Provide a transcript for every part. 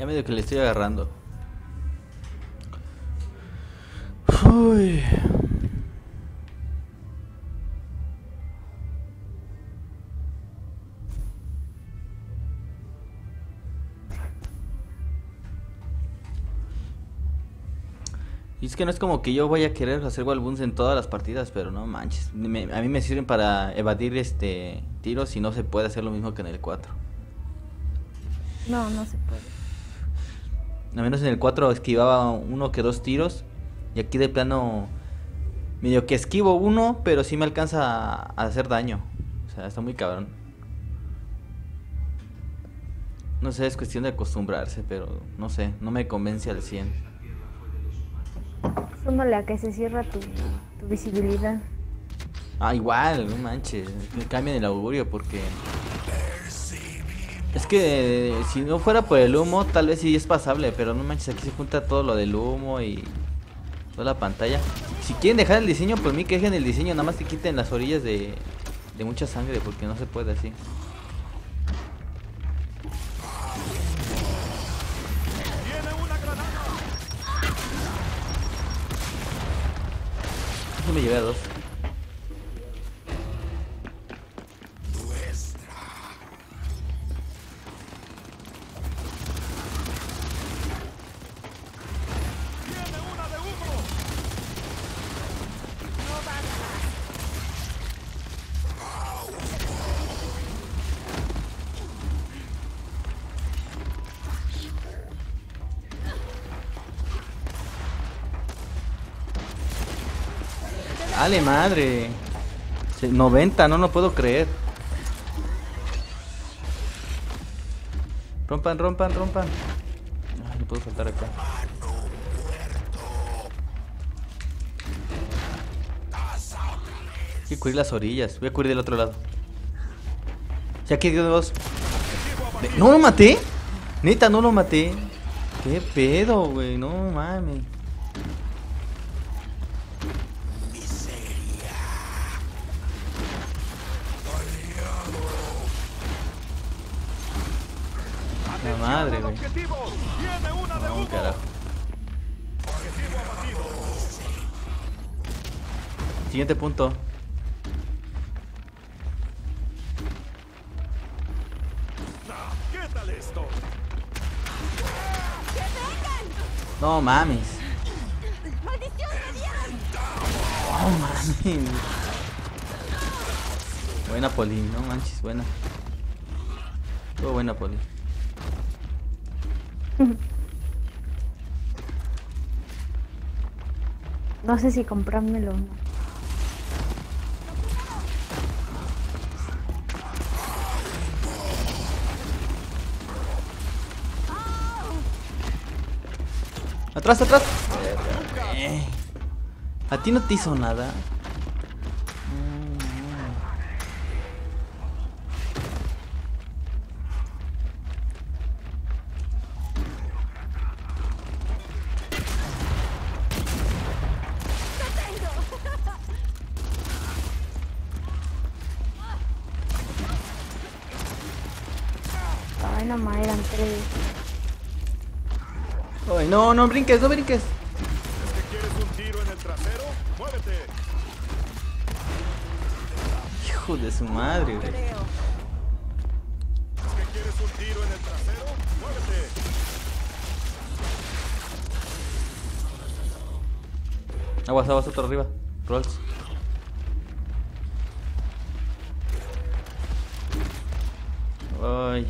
Ya medio que le estoy agarrando. Uy. Y es que no es como que yo vaya a querer hacer wallboons en todas las partidas, pero no manches. me- a mí me sirven para evadir este tiros y no se puede hacer lo mismo que en el 4. No, no se puede. Al menos en el 4 esquivaba uno que dos tiros. Y aquí de plano. Medio que esquivo uno, pero sí me alcanza a, hacer daño. O sea, está muy cabrón. No sé, es cuestión de acostumbrarse, pero no sé, no me convence al 100. Súmale a que se cierra tu, tu visibilidad. Ah, igual, no manches. que Cambien el augurio porque. Es que si no fuera por el humo, tal vez sí es pasable, pero no manches, aquí se junta todo lo del humo y toda la pantalla. Si quieren dejar el diseño, por mí que dejen el diseño, nada más que quiten las orillas de, de mucha sangre, porque no se puede así. Eso me llevé a dos. Dale madre. Se- 90, no, no puedo creer. Rompan, rompan, rompan. Ay, no puedo saltar acá. Hay que cubrir las orillas. Voy a cubrir del otro lado. Ya que dos. ¿No lo maté? Neta, no lo maté. ¿Qué pedo, güey? No mames. Siguiente punto. No mames. ¡Maldición! No mames. Buena poli, no manches, buena. Buena poli. No sé si comprármelo. Atrás, atrás. ¿A ti no te hizo nada? Ay, no más eran tres. Ay, no, no brinques, no brinques. ¿Es que quieres un tiro en el trasero? ¡Muévete! Hijo de su madre, güey. ¿Es que quieres un tiro en el trasero? ¡Muévete! Aguas, aguas, otro arriba. Rolls. Ay.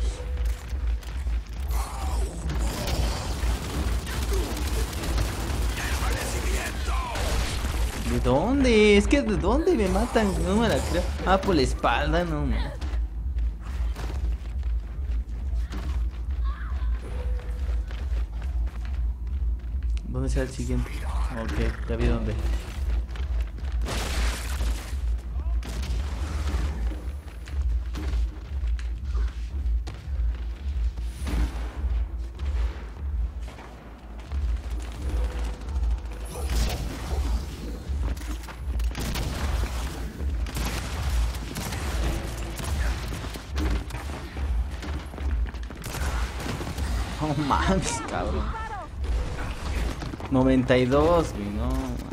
Dónde? Es que ¿de dónde me matan? No me la creo. Ah, por la espalda, no. ¿Dónde será el siguiente? Ok, ya vi dónde. No mames, cabrón. 92, güey, no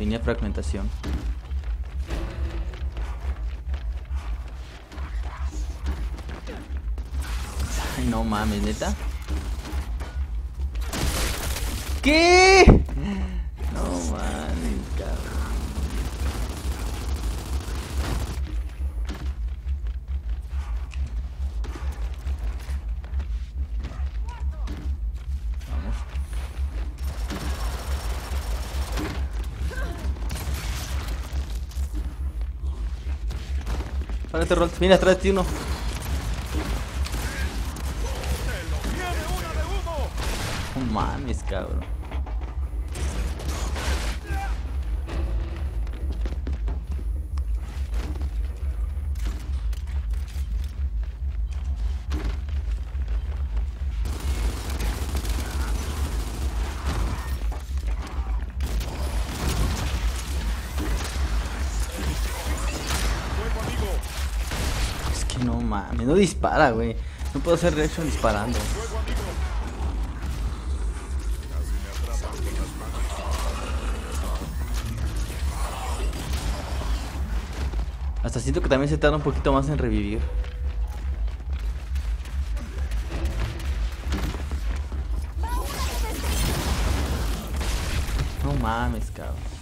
Tenía fragmentación. Ay, no mames, neta. ¿Qué? No mames, cabrón. Párate, Rolt. Mira, atrás de ti uno. No mames, cabrón. Dispara, güey. No puedo hacer reaction disparando. Hasta siento que también se tarda un poquito más en revivir. No mames, cabrón.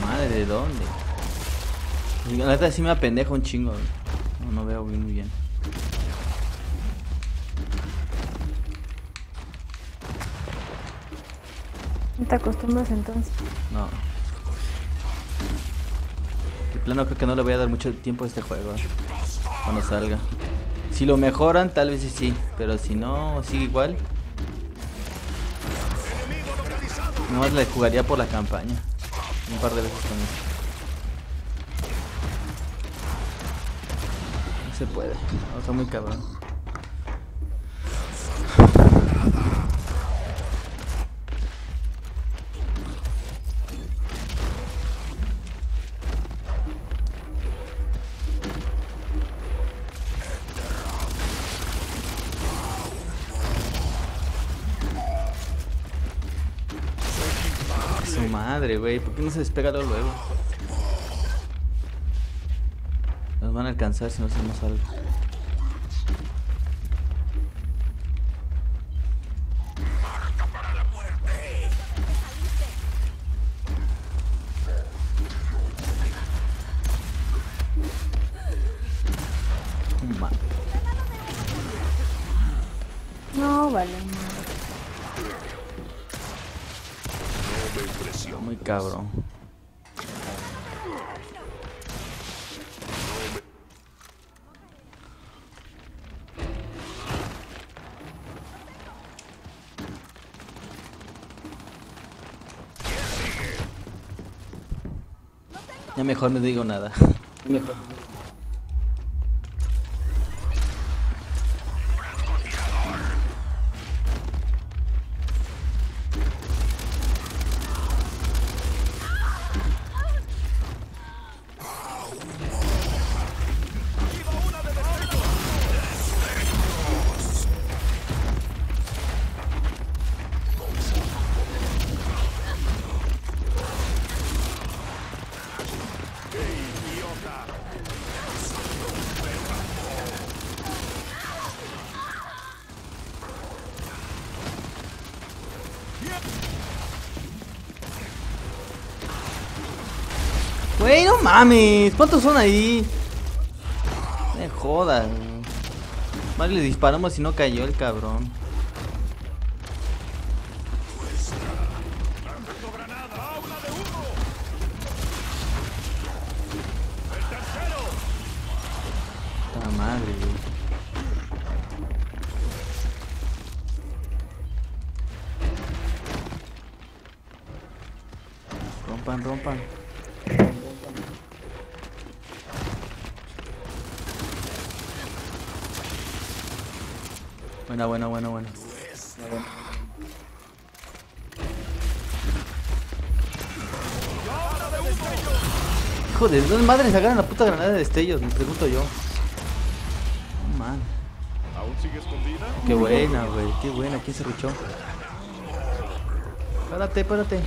Madre, ¿de dónde? La neta sí me apendeja un chingo. No, no veo bien, muy bien. ¿No te acostumbras entonces? No. De plano creo que no le voy a dar mucho tiempo a este juego. eh, Cuando salga. Si lo mejoran, tal vez sí, sí. Pero si no, sigue igual. No le jugaría por la campaña. Un par de veces con él. No se puede. No, está muy cabrón. Su madre, güey. ¿Por qué no se despega luego? luego? Nos van a alcanzar si no hacemos algo. Ya mejor no digo nada. Güey, no mames. ¿Cuántos son ahí? Me jodas. Más le disparamos y no cayó el cabrón. Madre. Rompan, rompan. Buena, buena, buena, buena. Hijo de dónde madre sacaron la puta granada de destellos, me pregunto yo. No man, ¿Aún sigue escondida? qué buena, güey, qué buena, ¿quién se ruchó? Párate, párate.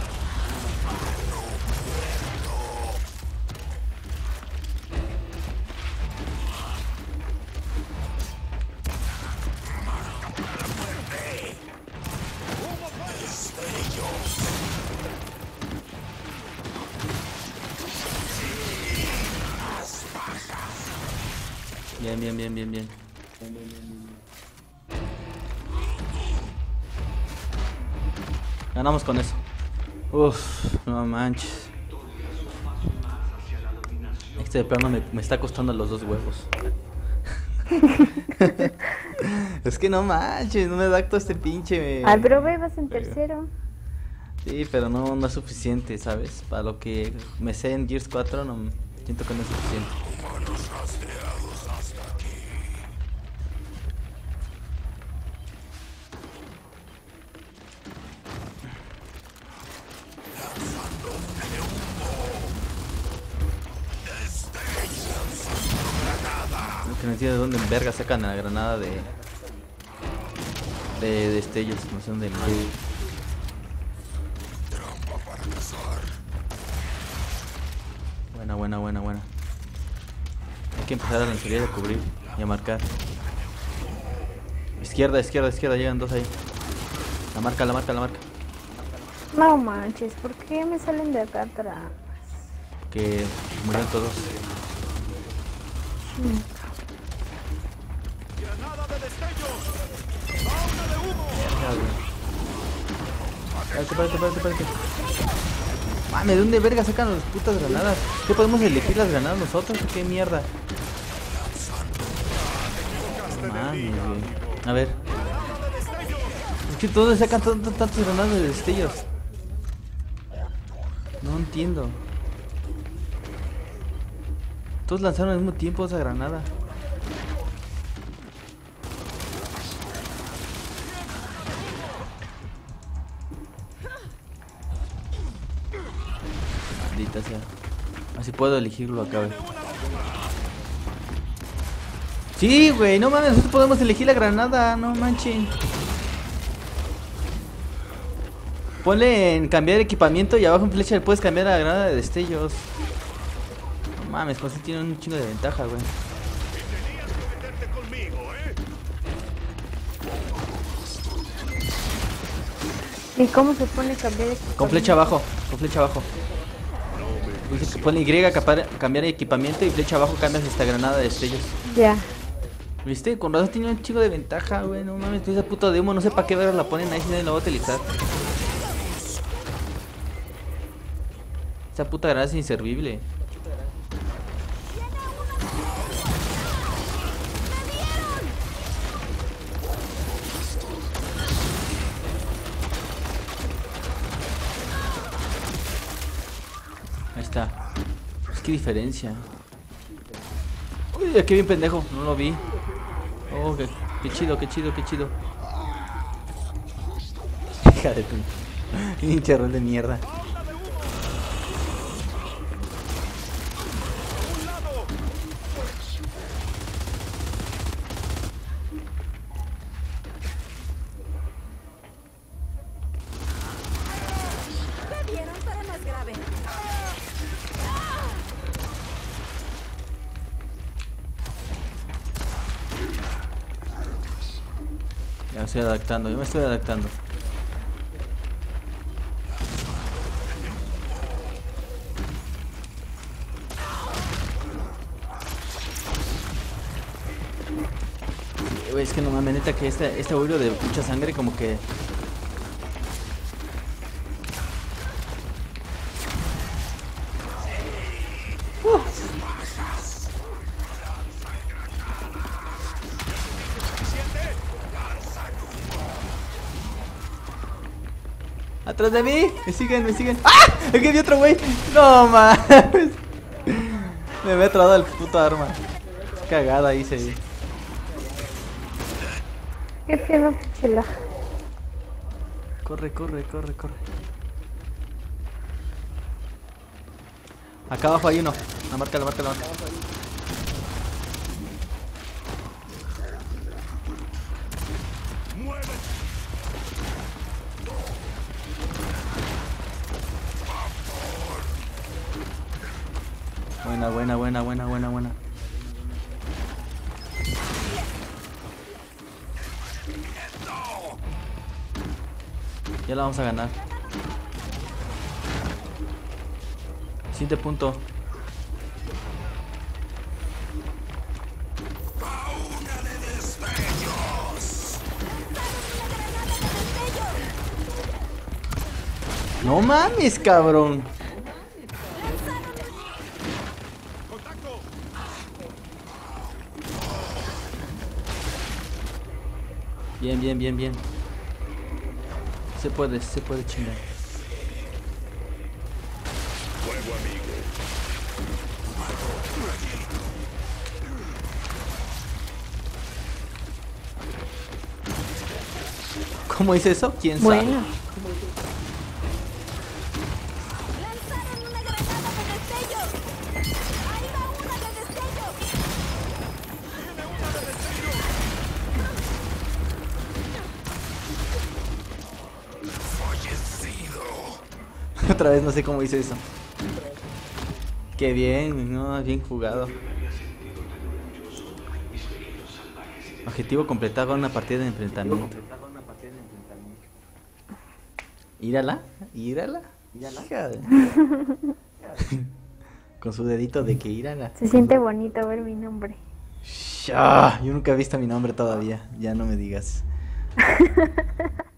Ganamos con eso. Uf, no manches. Este de plano me, me está costando los dos huevos. es que no manches, no me adapto a este pinche. Ay, pero ve, vas en tercero. Sí, pero no, no es suficiente, ¿sabes? Para lo que me sé en Gears 4, no, siento que no es suficiente. Que no entiendo de dónde en verga sacan la granada de... De destellos, no sé dónde... Buena, buena, buena, buena. Hay que empezar a lanzar y a cubrir y a marcar. Izquierda, izquierda, izquierda, llegan dos ahí. La marca, la marca, la marca. No manches, ¿por qué me salen de acá atrás? Que murieron todos. ¡Granada de destellos! ¡Fauna de humo! Ya, güey. Espérate, espérate, espérate. Mame, ¿de dónde verga sacan las putas granadas? ¿Qué podemos elegir las granadas nosotros? ¿Qué mierda? Güey. A ver. Es que todos sacan tantas granadas de destellos. No entiendo. Todos lanzaron al mismo tiempo esa granada. Maldita sea. Así puedo elegirlo acá, güey. Sí, güey, no mames, nosotros podemos elegir la granada, no manchen. Ponle en cambiar equipamiento y abajo en flecha le puedes cambiar la granada de destellos. No mames, sí tiene un chingo de ventaja, güey. ¿Y cómo se pone cambiar de Con flecha abajo, con flecha abajo. Dice que pone Y, capar- cambiar equipamiento y flecha abajo cambias esta granada de destellos. Ya. ¿Viste? Con razón tiene un chingo de ventaja, güey. No mames, esa puta demo, no sé para qué verga la ponen ahí si nadie la va a utilizar. Esa puta granada es inservible. Está. Es que diferencia. Uy, qué bien pendejo, no lo vi. Oh, qué, qué chido, qué chido, qué chido. Hija de tu. De mierda. Ya me estoy adaptando, yo me estoy adaptando. Es que no mames, neta que este, este de mucha sangre como que ¡Atrás de mí! ¡Me siguen, me siguen! ¡Ah! ¡Aquí vi otro güey! ¡No mames! Me había tragado el puto arma. Cagada hice ahí. Qué feo, chela. Corre, corre, corre, corre. Acá abajo hay uno. La marca, la marca, la marca. Buena, buena, buena, buena, buena, buena. Ya la vamos a ganar. Siguiente punto. No mames, cabrón. Bien, bien, bien, bien. Se puede, se puede chingar. ¿Cómo hice eso? ¿Quién sabe? Bueno, ¡Lanzaron Otra vez no sé cómo hice eso. Qué bien, no, bien jugado. Objetivo completar una partida de enfrentamiento. Írala, írala. De- Con su dedito de que írala. se siente bonito ver mi nombre. Ah, yo nunca he visto mi nombre todavía. Ya no me digas.